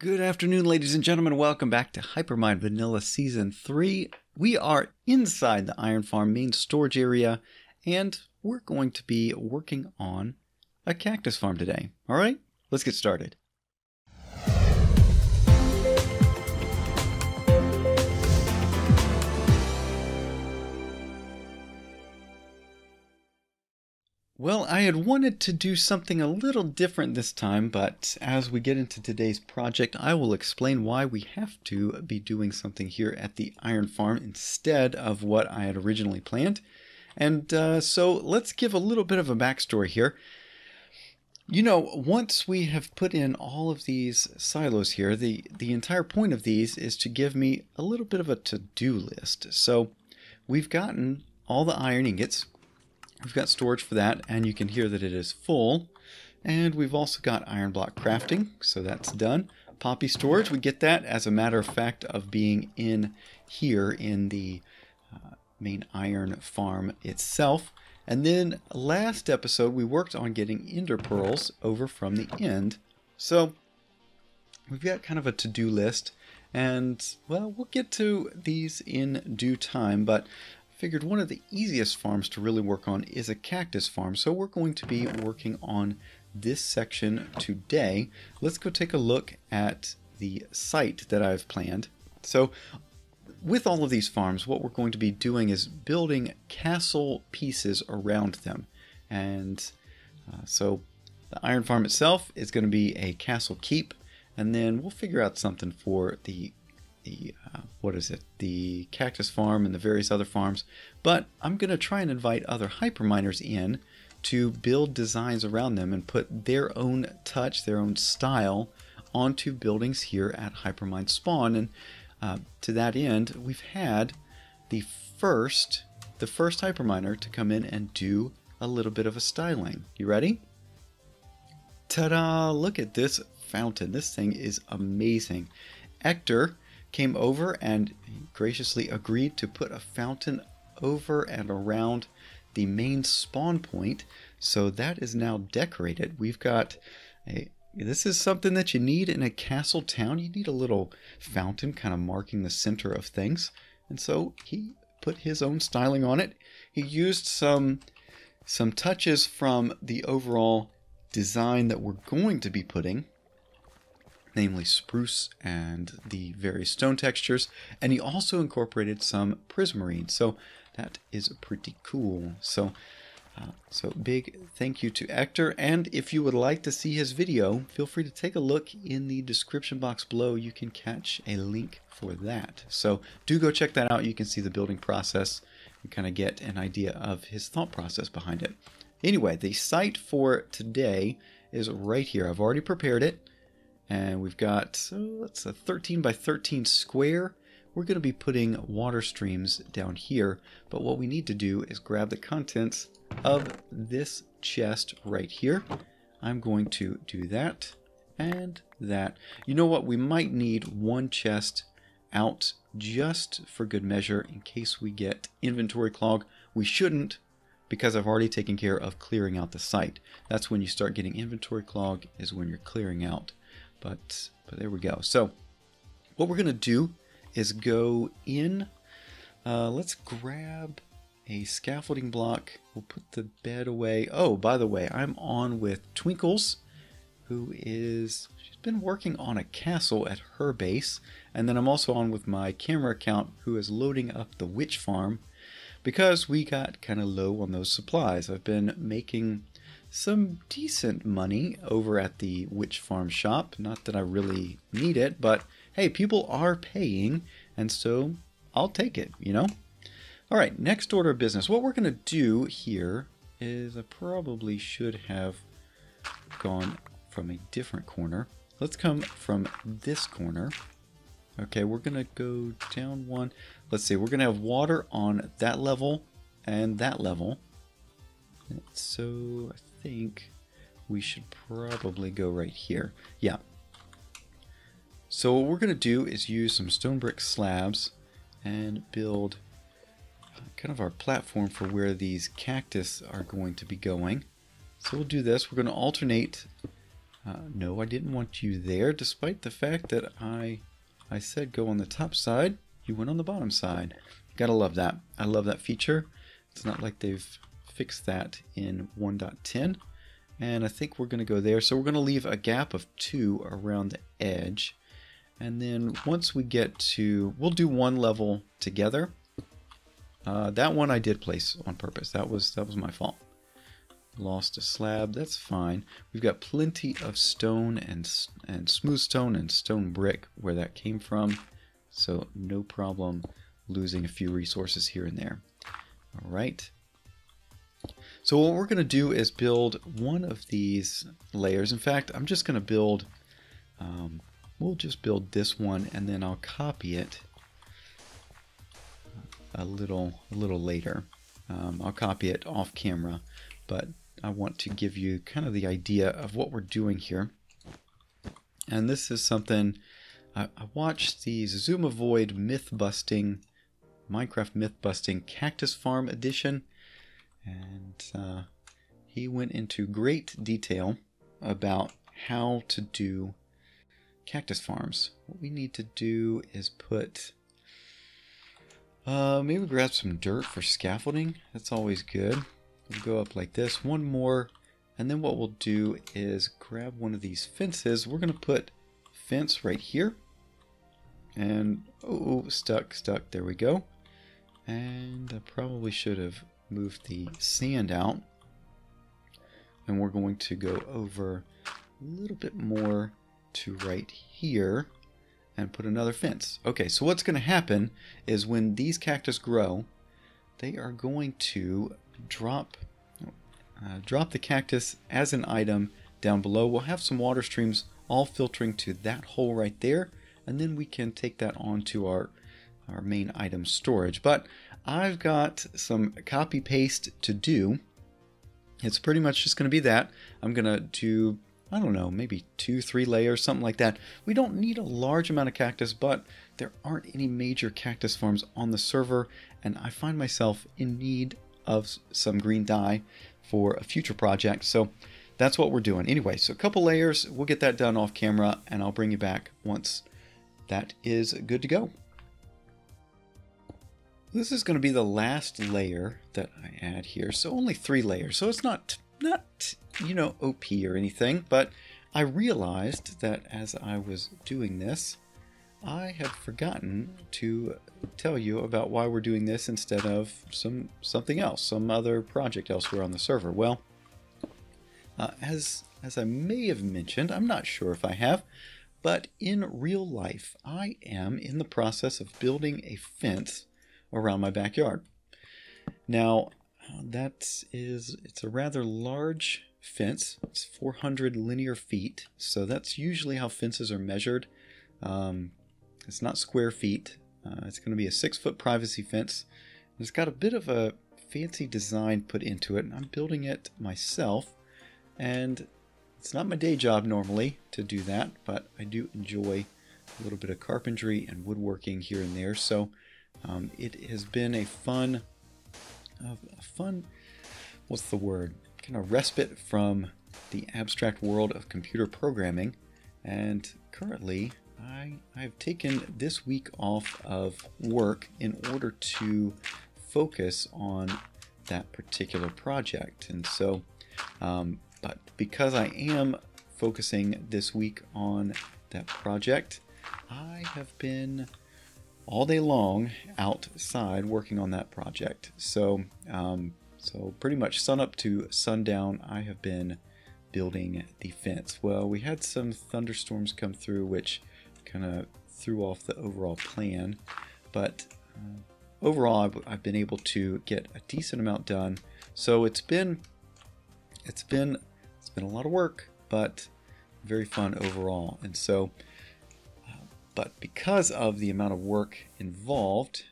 Good afternoon, ladies and gentlemen. Welcome back to Hypermine Vanilla Season 3. We are inside the Iron Farm main storage area, and we're going to be working on a cactus farm today. All right, let's get started. Well, I had wanted to do something a little different this time, but as we get into today's project, I will explain why we have to be doing something here at the Iron Farm instead of what I had originally planned. And uh, so let's give a little bit of a backstory here. You know, once we have put in all of these silos here, the, the entire point of these is to give me a little bit of a to-do list. So we've gotten all the iron ingots, We've got storage for that, and you can hear that it is full. And we've also got iron block crafting, so that's done. Poppy storage, we get that as a matter of fact of being in here in the uh, main iron farm itself. And then last episode, we worked on getting ender pearls over from the end. So we've got kind of a to-do list. And, well, we'll get to these in due time, but figured one of the easiest farms to really work on is a cactus farm. So we're going to be working on this section today. Let's go take a look at the site that I've planned. So with all of these farms, what we're going to be doing is building castle pieces around them. And uh, so the iron farm itself is going to be a castle keep, and then we'll figure out something for the the uh, what is it? The cactus farm and the various other farms but i'm going to try and invite other hyperminers in to build designs around them and put their own touch their own style onto buildings here at hypermine spawn. And uh, to that end we've had the first the first hyperminer to come in and do a little bit of a styling. You ready? Ta-da! Look at this fountain. This thing is amazing. Ector came over and graciously agreed to put a fountain over and around the main spawn point. So that is now decorated. We've got a this is something that you need in a castle town. You need a little fountain kind of marking the center of things. And so he put his own styling on it. He used some some touches from the overall design that we're going to be putting namely spruce and the various stone textures, and he also incorporated some prismarine, so that is pretty cool. So, uh, so big thank you to Ector, and if you would like to see his video, feel free to take a look in the description box below. You can catch a link for that. So do go check that out. You can see the building process and kind of get an idea of his thought process behind it. Anyway, the site for today is right here. I've already prepared it. And we've got, so that's a 13 by 13 square. We're going to be putting water streams down here, but what we need to do is grab the contents of this chest right here. I'm going to do that and that. You know what? We might need one chest out just for good measure in case we get inventory clog. We shouldn't because I've already taken care of clearing out the site. That's when you start getting inventory clog is when you're clearing out but, but there we go. So what we're to do is go in. Uh, let's grab a scaffolding block. We'll put the bed away. Oh, by the way, I'm on with Twinkles, who is, she's been working on a castle at her base. And then I'm also on with my camera account, who is loading up the witch farm because we got kind of low on those supplies. I've been making some decent money over at the Witch Farm shop. Not that I really need it, but hey, people are paying, and so I'll take it, you know? All right, next order of business. What we're going to do here is I probably should have gone from a different corner. Let's come from this corner. Okay, we're going to go down one. Let's see, we're going to have water on that level and that level. So I think we should probably go right here. Yeah. So what we're going to do is use some stone brick slabs and build kind of our platform for where these cactus are going to be going. So we'll do this. We're going to alternate Uh, no, I didn't want you there, despite the fact that I, I said go on the top side. You went on the bottom side. Gotta love that. I love that feature. It's not like they've fixed that in 1.10. And I think we're going to go there. So we're going to leave a gap of 2 around the edge. And then once we get to, we'll do one level together. Uh, that one I did place on purpose. That was that was my fault. Lost a slab. That's fine. We've got plenty of stone and and smooth stone and stone brick where that came from, so no problem losing a few resources here and there. All right. So what we're going to do is build one of these layers. In fact, I'm just going to build. Um, we'll just build this one, and then I'll copy it a little a little later. Um, I'll copy it off camera, but I want to give you kind of the idea of what we're doing here. And this is something I, I watched the Xisumavoid myth busting Minecraft myth busting cactus farm edition, and uh, he went into great detail about how to do cactus farms. What we need to do is put uh, maybe grab some dirt for scaffolding. That's always good. We'll go up like this. One more. And then what we'll do is grab one of these fences. We're going to put fence right here. And, oh, stuck, stuck. There we go. And I probably should have moved the sand out. And we're going to go over a little bit more to right here and put another fence. Okay, so what's going to happen is when these cactus grow, they are going to drop uh, drop the cactus as an item down below. We'll have some water streams all filtering to that hole right there, and then we can take that onto our our main item storage. But I've got some copy paste to do. It's pretty much just going to be that. I'm going to do I don't know, maybe two, three layers, something like that. We don't need a large amount of cactus, but there aren't any major cactus farms on the server, and I find myself in need of some green dye for a future project. So that's what we're doing. Anyway, so a couple layers, we'll get that done off camera, and I'll bring you back once that is good to go. This is going to be the last layer that I add here. So only three layers. So it's not not, you know, OP or anything, but I realized that as I was doing this, I had forgotten to tell you about why we're doing this instead of some something else, some other project elsewhere on the server. Well, uh, as as I may have mentioned, I'm not sure if I have, but in real life, I am in the process of building a fence around my backyard. Now, that is, it's a rather large fence. It's 400 linear feet, so that's usually how fences are measured. Um, it's not square feet. Uh, it's going to be a six foot privacy fence. It's got a bit of a fancy design put into it, and I'm building it myself. And it's not my day job normally to do that, but I do enjoy a little bit of carpentry and woodworking here and there. So um, it has been a fun a fun, what's the word, kind of respite from the abstract world of computer programming. And currently, I, I've taken this week off of work in order to focus on that particular project. And so, um, but because I am focusing this week on that project, I have been all day long outside working on that project. So, um, so pretty much sun up to sundown, I have been building the fence. Well, we had some thunderstorms come through, which kind of threw off the overall plan, but uh, overall, I've, I've been able to get a decent amount done. So it's been, it's been, it's been a lot of work, but very fun overall. And so but because of the amount of work involved,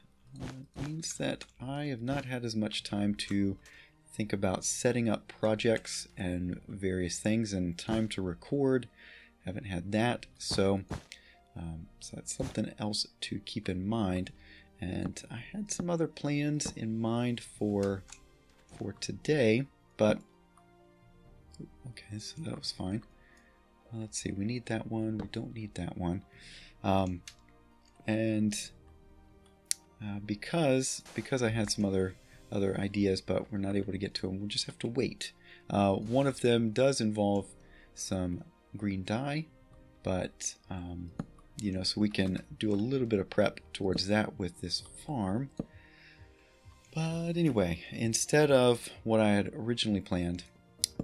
uh, means that I have not had as much time to think about setting up projects and various things and time to record. Haven't had that, so, um, so that's something else to keep in mind. And I had some other plans in mind for for today, but okay, so that was fine. let's see, we need that one. We don't need that one. Um, and uh, because because I had some other other ideas, but we're not able to get to them, we'll just have to wait. Uh, one of them does involve some green dye, but um, you know, so we can do a little bit of prep towards that with this farm. But anyway, instead of what I had originally planned,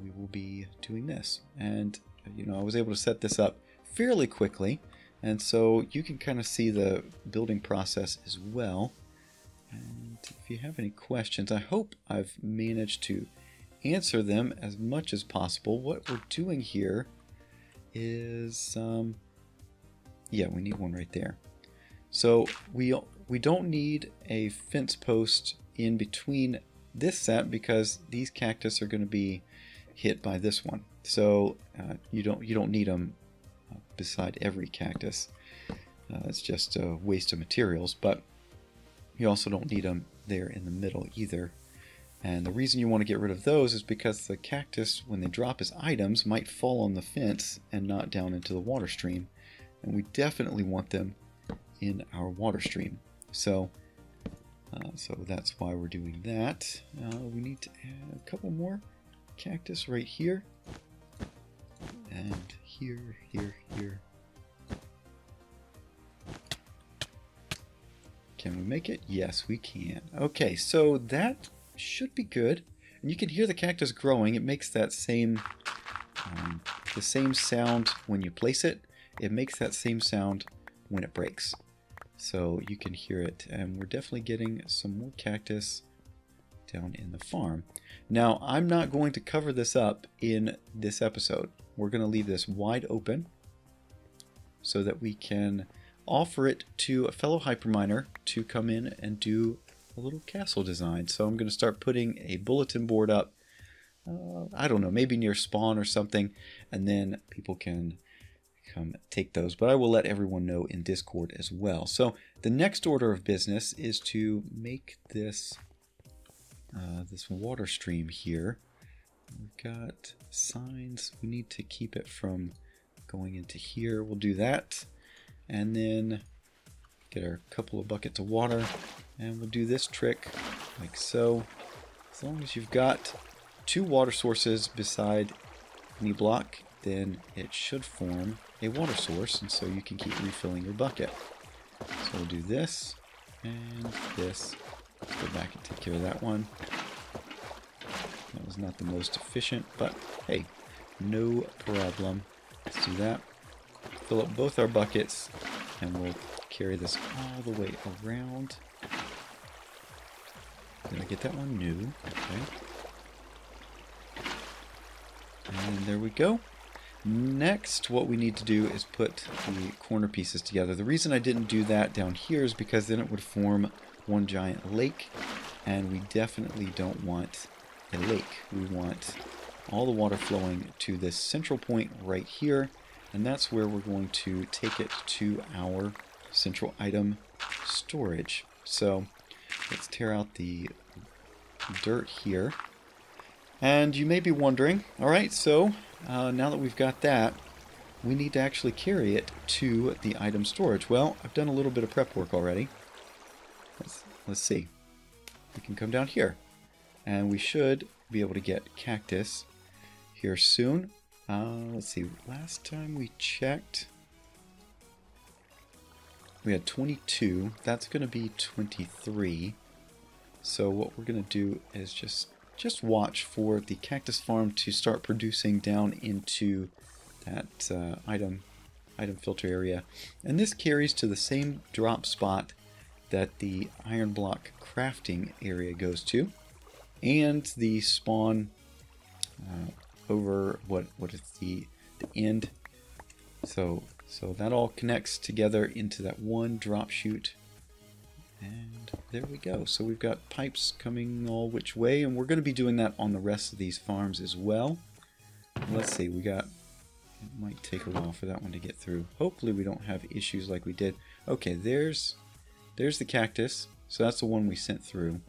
we will be doing this. And, you know, I was able to set this up fairly quickly. And so you can kind of see the building process as well. And if you have any questions, I hope I've managed to answer them as much as possible. What we're doing here is, um, yeah, we need one right there. So we we don't need a fence post in between this set because these cactus are going to be hit by this one. So uh, you don't you don't need them beside every cactus. Uh, it's just a waste of materials, but you also don't need them there in the middle either. And the reason you want to get rid of those is because the cactus, when they drop as items, might fall on the fence and not down into the water stream. And we definitely want them in our water stream. So uh, so that's why we're doing that. Uh, we need to add a couple more cactus right here. And here, here, here. Can we make it? Yes, we can. Okay, so that should be good. And you can hear the cactus growing. It makes that same, um, the same sound when you place it. It makes that same sound when it breaks so you can hear it. And we're definitely getting some more cactus down in the farm. Now, I'm not going to cover this up in this episode. We're going to leave this wide open so that we can offer it to a fellow hyperminer to come in and do a little castle design. So I'm going to start putting a bulletin board up, uh, I don't know, maybe near spawn or something, and then people can come take those, but I will let everyone know in Discord as well. So the next order of business is to make this uh, this water stream here. We've got signs. We need to keep it from going into here. We'll do that. And then get our couple of buckets of water. And we'll do this trick like so. As long as you've got two water sources beside any block, then it should form a water source, and so you can keep refilling your bucket. So we'll do this, and this. Let's go back and take care of that one. That was not the most efficient, but hey, no problem. Let's do that. Fill up both our buckets, and we'll carry this all the way around. Did I get that one? new? Okay. And there we go. Next, what we need to do is put the corner pieces together. The reason I didn't do that down here is because then it would form one giant lake, and we definitely don't want a lake. We want all the water flowing to this central point right here, and that's where we're going to take it to our central item storage. So let's tear out the dirt here. And you may be wondering, all right, so uh, now that we've got that, we need to actually carry it to the item storage. Well, I've done a little bit of prep work already. Let's, see. We can come down here. And we should be able to get cactus here soon. Uh, let's see, last time we checked, we had 22. That's going to be 23. So what we're going to do is just just watch for the cactus farm to start producing down into that uh, item item filter area. And this carries to the same drop spot that the iron block crafting area goes to. And the spawn uh, over what what is the the end. So so that all connects together into that one drop chute and there we go. So we've got pipes coming all which way, and we're going to be doing that on the rest of these farms as well. Let's see, we got... It might take a while for that one to get through. Hopefully we don't have issues like we did. Okay, there's there's the cactus. So that's the one we sent through.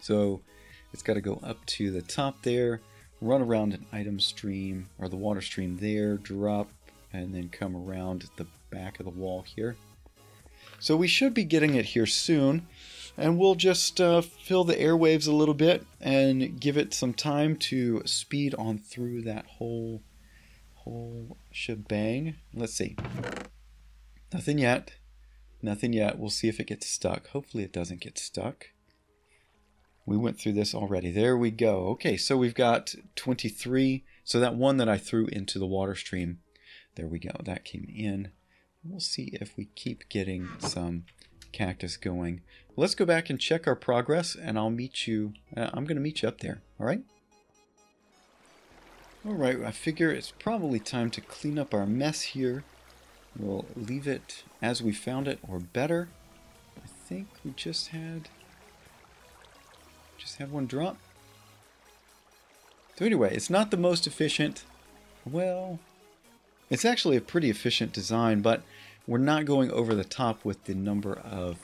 So it's got to go up to the top there. run around an item stream or the water stream there, drop, and then come around the back of the wall here. So we should be getting it here soon. And we'll just uh, fill the airwaves a little bit and give it some time to speed on through that whole whole shebang. Let's see. Nothing yet. Nothing yet. We'll see if it gets stuck. Hopefully it doesn't get stuck. We went through this already. There we go. Okay, so we've got 23. So that one that I threw into the water stream, there we go. That came in. We'll see if we keep getting some cactus going. Let's go back and check our progress, and I'll meet you. Uh, I'm going to meet you up there. All right? All right, I figure it's probably time to clean up our mess here. We'll leave it as we found it, or better. I think we just had just had one drop. So anyway, it's not the most efficient. Well, it's actually a pretty efficient design, but we're not going over the top with the number of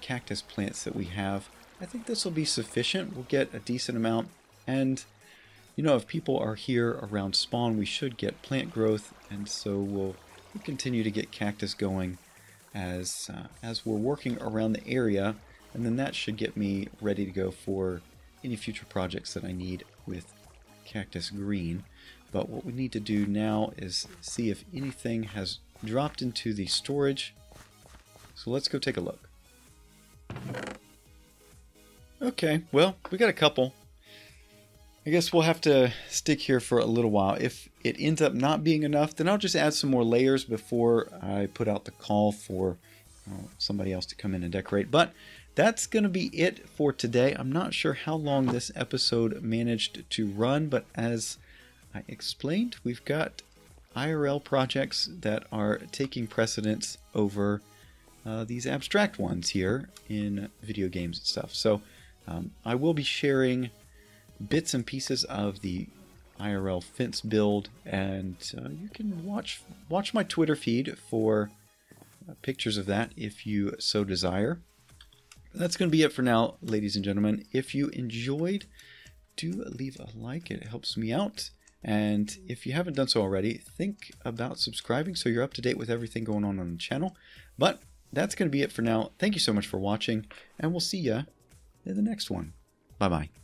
cactus plants that we have. I think this will be sufficient. We'll get a decent amount. And, you know, if people are here around spawn, we should get plant growth. And so we'll, we'll continue to get cactus going as, uh, as we're working around the area. And then that should get me ready to go for any future projects that I need with cactus green. But what we need to do now is see if anything has dropped into the storage. So let's go take a look. Okay, well, we got a couple. I guess we'll have to stick here for a little while. If it ends up not being enough, then I'll just add some more layers before I put out the call for uh, somebody else to come in and decorate. But that's going to be it for today. I'm not sure how long this episode managed to run, but as I explained, we've got IRL projects that are taking precedence over uh, these abstract ones here in video games and stuff. So um, I will be sharing bits and pieces of the IRL fence build, and uh, you can watch watch my Twitter feed for uh, pictures of that if you so desire. That's going to be it for now, ladies and gentlemen. If you enjoyed, do leave a like; it helps me out. And if you haven't done so already, think about subscribing so you're up to date with everything going on on the channel. But that's going to be it for now. Thank you so much for watching, and we'll see ya in the next one. Bye bye.